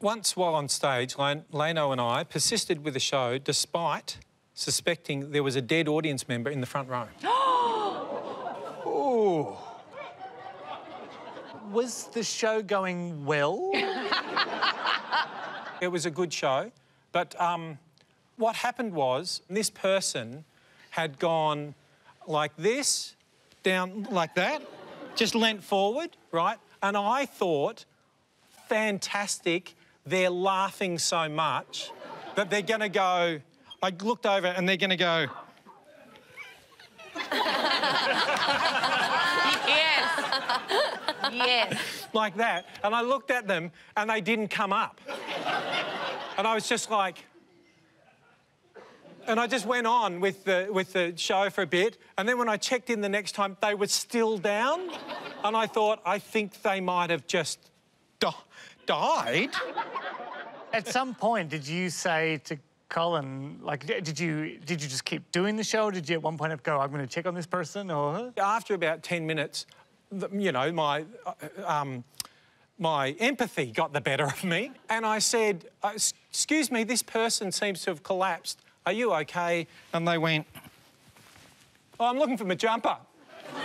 once while on stage, Lan- Lano and I persisted with the show despite suspecting there was a dead audience member in the front row. Was the show going well? It was a good show, but um, what happened was this person had gone like this, down like that, just leant forward, right? And I thought, fantastic, they're laughing so much that they're going to go. I looked over and they're going to go. Yes. yes. like that. And I looked at them and they didn't come up. And I was just like, and I just went on with the, with the show for a bit. And then when I checked in the next time, they were still down. And I thought, I think they might have just di- died. At some point, did you say to Colin, like, did you did you just keep doing the show? Did you at one point have go, I'm going to check on this person, or After about 10 minutes, you know, my, uh, um, my empathy got the better of me. And I said, "Uh, Excuse me, this person seems to have collapsed. Are you okay? And they went, Oh, I'm looking for my jumper.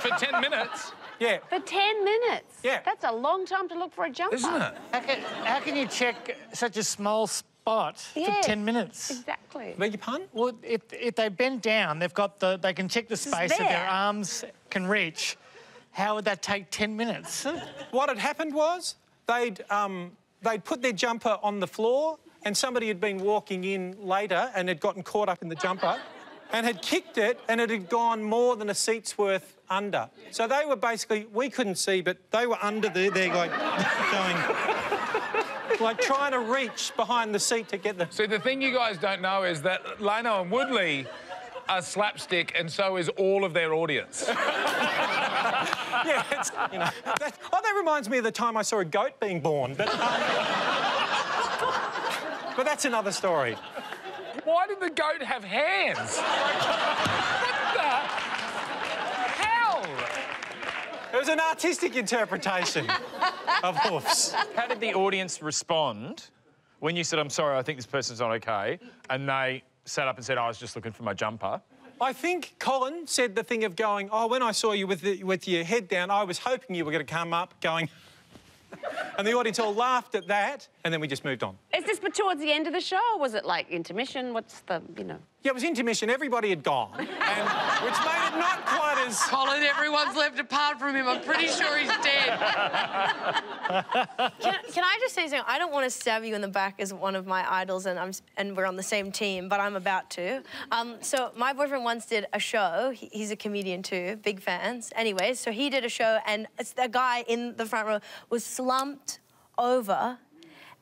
For 10 minutes. Yeah. For 10 minutes. Yeah. That's a long time to look for a jumper. Isn't it? how can, how can you check such a small spot Yes. for 10 minutes? Exactly. Beg your pardon? Well, if, if they bend down, they've got the they can check the space that their arms can reach. How would that take 10 minutes? What had happened was they'd, um, they'd put their jumper on the floor and somebody had been walking in later and had gotten caught up in the jumper and had kicked it and it had gone more than a seat's worth under. So they were basically, we couldn't see, but they were under there, they're like going, like trying to reach behind the seat to get the. See, the thing you guys don't know is that Lano and Woodley are slapstick, and so is all of their audience. Yeah, it's, you know. That, oh, that reminds me of the time I saw a goat being born, but. Um, but that's another story. Why did the goat have hands? what the hell? It was an artistic interpretation of hoofs. How did the audience respond when you said, I'm sorry, I think this person's not okay, and they sat up and said, I was just looking for my jumper? I think Colin said the thing of going, oh, when I saw you with, the, with your head down, I was hoping you were going to come up going. and the audience all laughed at that, and then we just moved on. Is this towards the end of the show? Or was it like intermission? What's the, you know? Yeah, it was intermission, everybody had gone, and, which made not. Colin, everyone's left apart from him. I'm pretty sure he's dead. Can, can I just say something? I don't want to stab you in the back as one of my idols, and I'm and we're on the same team, but I'm about to. Um, so my boyfriend once did a show. He, he's a comedian too, big fans. Anyways, so he did a show, and the guy in the front row was slumped over.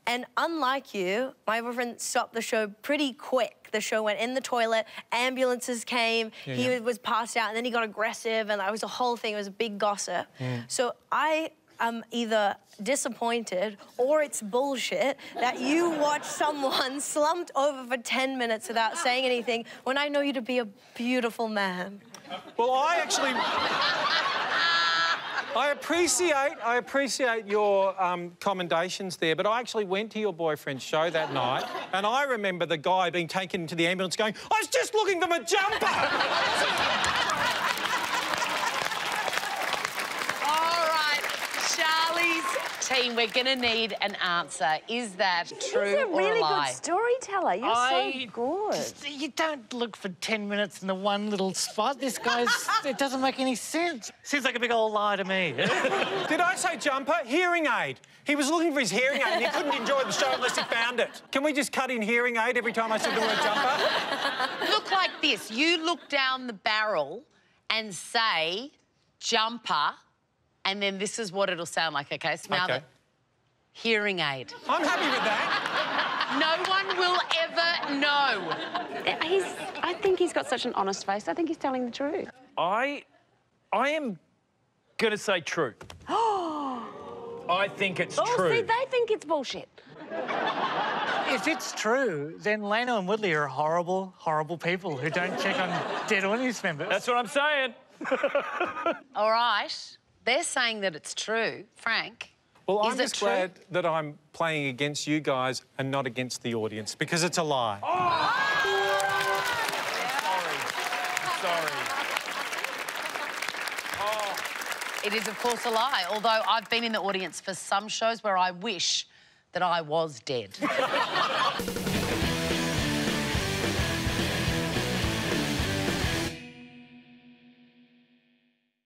And unlike you, my boyfriend stopped the show pretty quick. The show went in the toilet, ambulances came, he yeah. was passed out, and then he got aggressive, and it was a whole thing. It was a big gossip. So I am either disappointed or it's bullshit that you watch someone slumped over for 10 minutes without saying anything when I know you to be a beautiful man. Well, I actually. I appreciate, I appreciate your um, commendations there, but I actually went to your boyfriend's show that night, and I remember the guy being taken into the ambulance going, "I was just looking for my jumper." All right, Charlie's team, we're going to need an answer. Is that true He's a or really a lie? good storyteller. You're I so good. Just- you don't look for 10 minutes in the one little spot. This guy's, it doesn't make any sense. Seems like a big old lie to me. Did I say jumper? Hearing aid. He was looking for his hearing aid, and he couldn't enjoy the show unless he found it. Can we just cut in hearing aid every time I said the word jumper? Look like this. You look down the barrel and say jumper, and then this is what it'll sound like, okay? Smell Okay. it. Hearing aid. I'm happy with that. No one will ever know. He's, I think he's got such an honest face. I think he's telling the truth. I, I am going to say true. I think it's Oh, true. see, they think it's bullshit. if it's true, then Lano and Woodley are horrible, horrible people who don't check on dead audience members. That's what I'm saying. All right. They're saying that it's true. Frank, Well, I'm Is it just true? glad that I'm playing against you guys and not against the audience because it's a lie. Oh! Sorry. It is, of course, a lie. Although I've been in the audience for some shows where I wish that I was dead.